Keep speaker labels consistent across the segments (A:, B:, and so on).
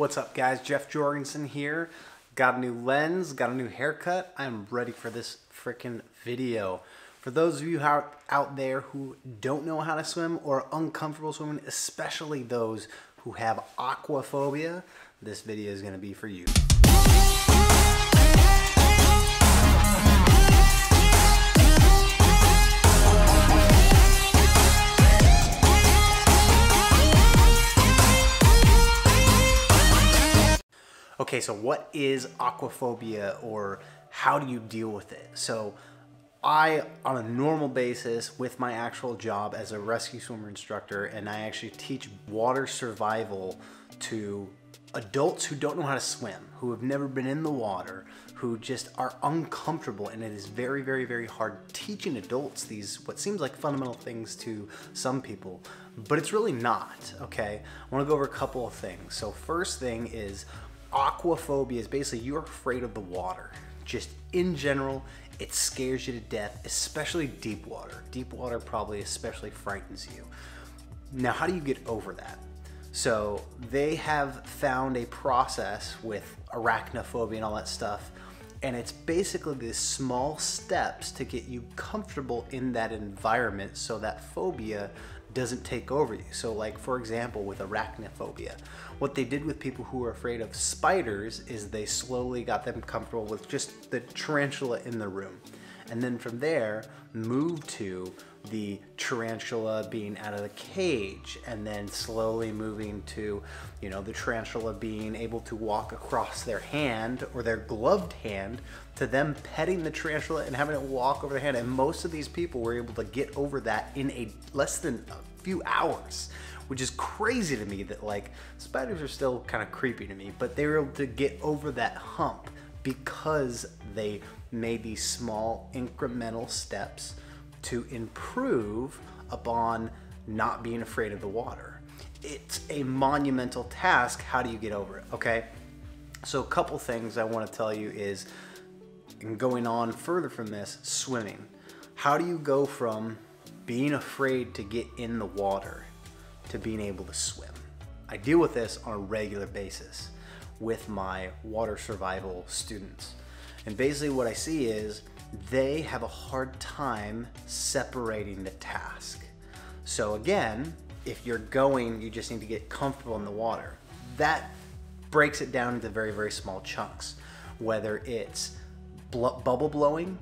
A: What's up guys, Jeff Jorgensen here. Got a new lens, got a new haircut. I'm ready for this freaking video. For those of you out, there who don't know how to swim or uncomfortable swimming, especially those who have aquaphobia, this video is gonna be for you. Okay, so what is aquaphobia or how do you deal with it? So I, on a normal basis with my actual job as a rescue swimmer instructor, and I actually teach water survival to adults who don't know how to swim, who have never been in the water, who just are uncomfortable and it is very, very, very hard teaching adults these, what seems like fundamental things to some people, but it's really not, okay? I wanna go over a couple of things. So first thing is aquaphobia is basically you're afraid of the water. Just in general, it scares you to death, especially deep water. Deep water probably especially frightens you. Now, how do you get over that? So they have found a process with arachnophobia and all that stuff and it's basically these small steps to get you comfortable in that environment so that phobia doesn't take over you. So like for example with arachnophobia, what they did with people who were afraid of spiders is they slowly got them comfortable with just the tarantula in the room. And then from there, move to the tarantula being out of the cage and then slowly moving to, you know, the tarantula being able to walk across their hand or their gloved hand to them petting the tarantula and having it walk over their hand. And most of these people were able to get over that in a less than a few hours which is crazy to me that like spiders are still kind of creepy to me, but they were able to get over that hump because they made these small incremental steps to improve upon not being afraid of the water. It's a monumental task. How do you get over it? Okay. So, a couple things I want to tell you is, going on further from this, swimming. How do you go from being afraid to get in the water to being able to swim? I deal with this on a regular basis with my water survival students. And basically, what I see is they have a hard time separating the task. So again, if you're going, you just need to get comfortable in the water. That breaks it down into very, very small chunks. Whether it's bl bubble blowing,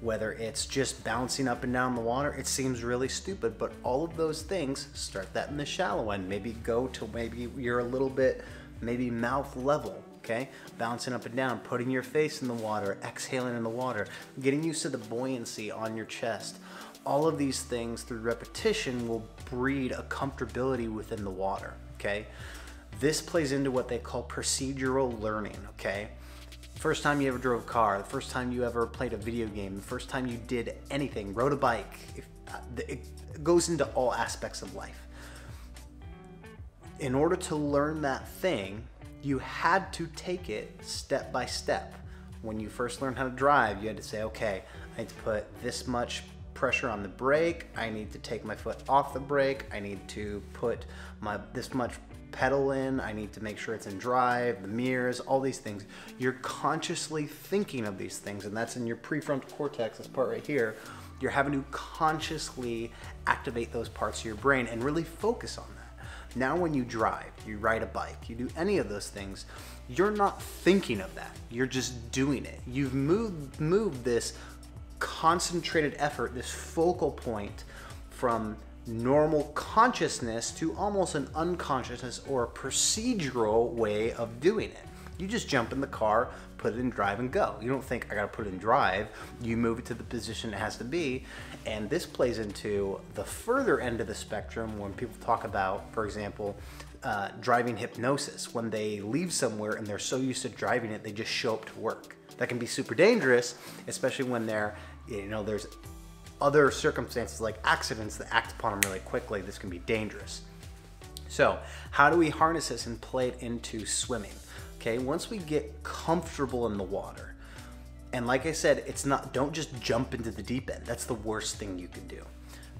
A: whether it's just bouncing up and down the water, it seems really stupid, but all of those things, start that in the shallow end. Maybe go to maybe you're a little bit, maybe mouth level okay? Bouncing up and down, putting your face in the water, exhaling in the water, getting used to the buoyancy on your chest. All of these things through repetition will breed a comfortability within the water, okay? This plays into what they call procedural learning, okay? First time you ever drove a car, the first time you ever played a video game, the first time you did anything, rode a bike, uh, it goes into all aspects of life. In order to learn that thing, you had to take it step by step. When you first learned how to drive, you had to say, okay, I need to put this much pressure on the brake. I need to take my foot off the brake. I need to put my this much pedal in. I need to make sure it's in drive, the mirrors, all these things. You're consciously thinking of these things, and that's in your prefrontal cortex, this part right here. You're having to consciously activate those parts of your brain and really focus on that. Now when you drive, you ride a bike, you do any of those things, you're not thinking of that. You're just doing it. You've moved, moved this concentrated effort, this focal point from normal consciousness to almost an unconsciousness or a procedural way of doing it. You just jump in the car, put it in drive and go. You don't think I gotta put it in drive. You move it to the position it has to be. And this plays into the further end of the spectrum when people talk about, for example, uh, driving hypnosis. When they leave somewhere and they're so used to driving it, they just show up to work. That can be super dangerous, especially when they're, you know, there's other circumstances like accidents that act upon them really quickly. This can be dangerous. So, how do we harness this and play it into swimming? Okay, once we get comfortable in the water, and like I said, it's not, don't just jump into the deep end. That's the worst thing you can do.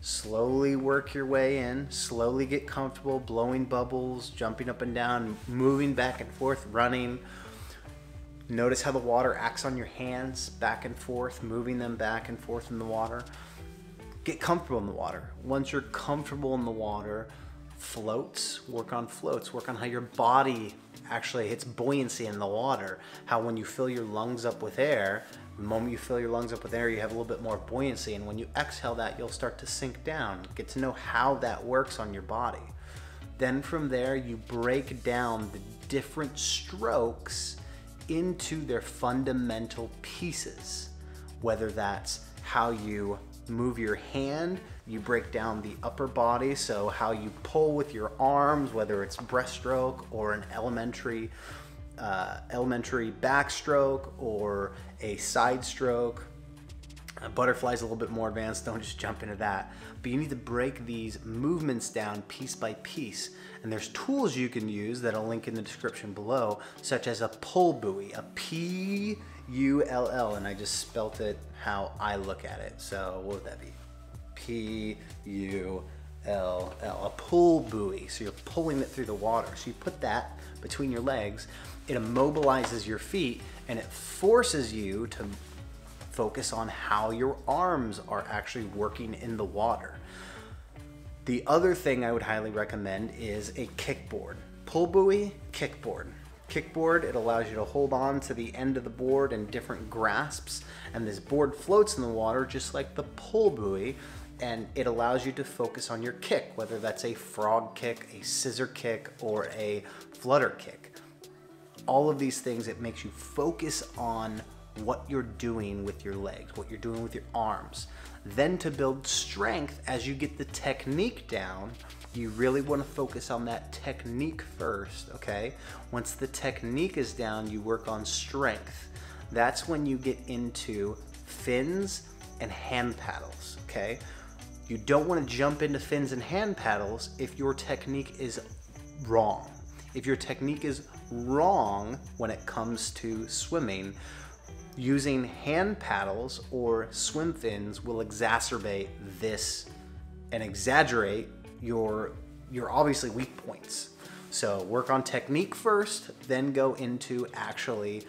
A: slowly work your way in, slowly get comfortable, blowing bubbles, jumping up and down, moving back and forth, running. Notice how the water acts on your hands back and forth, moving them back and forth in the water. Get comfortable in the water. Once you're comfortable in the water, floats, work on floats, work on how your body actually hits buoyancy in the water. How when you fill your lungs up with air, the moment you fill your lungs up with air, you have a little bit more buoyancy. And when you exhale that, you'll start to sink down. Get to know how that works on your body. Then from there, you break down the different strokes into their fundamental pieces. Whether that's how you move your hand, you break down the upper body, so how you pull with your arms, whether it's breaststroke or an elementary uh, elementary backstroke or a side stroke. Uh, butterfly's a little bit more advanced, don't just jump into that. But you need to break these movements down piece by piece. And there's tools you can use that I'll link in the description below, such as a pull buoy, a P U L L, and I just spelt it how I look at it. So what would that be? P U L L, a pull buoy. So you're pulling it through the water. So you put that between your legs, it immobilizes your feet, and it forces you to focus on how your arms are actually working in the water. The other thing I would highly recommend is a kickboard. Pull buoy, kickboard. Kickboard, it allows you to hold on to the end of the board in different grasps, and this board floats in the water just like the pull buoy, and it allows you to focus on your kick, whether that's a frog kick, a scissor kick, or a flutter kick. All of these things, it makes you focus on what you're doing with your legs, what you're doing with your arms. Then to build strength, as you get the technique down, you really want to focus on that technique first, okay? Once the technique is down, you work on strength. That's when you get into fins and hand paddles, okay? You don't want to jump into fins and hand paddles if your technique is wrong. If your technique is wrong when it comes to swimming, using hand paddles or swim fins will exacerbate this and exaggerate your your obviously weak points. So work on technique first, then go into actually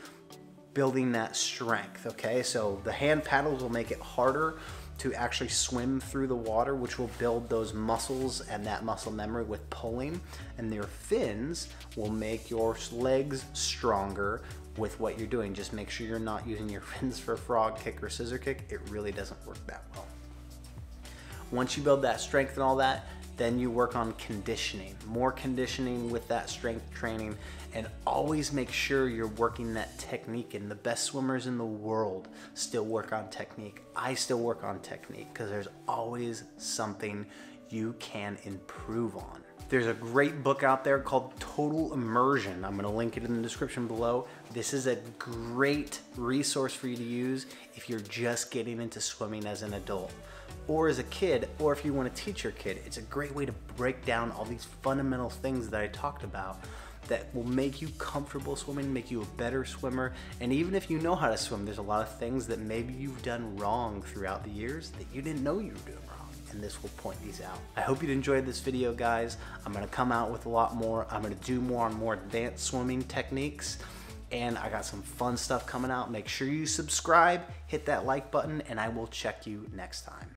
A: building that strength, okay? So the hand paddles will make it harder to actually swim through the water, which will build those muscles and that muscle memory with pulling. And their fins will make your legs stronger with what you're doing. Just make sure you're not using your fins for frog kick or scissor kick. It really doesn't work that well. Once you build that strength and all that, then you work on conditioning, more conditioning with that strength training, and always make sure you're working that technique. And the best swimmers in the world still work on technique. I still work on technique because there's always something you can improve on. There's a great book out there called Total Immersion. I'm gonna link it in the description below. This is a great resource for you to use if you're just getting into swimming as an adult or as a kid, or if you want to teach your kid. It's a great way to break down all these fundamental things that I talked about that will make you comfortable swimming, make you a better swimmer. And even if you know how to swim, there's a lot of things that maybe you've done wrong throughout the years that you didn't know you were doing wrong. And this will point these out. I hope you enjoyed this video, guys. I'm gonna come out with a lot more. I'm gonna do more on more advanced swimming techniques and I got some fun stuff coming out. Make sure you subscribe, hit that like button, and I will check you next time.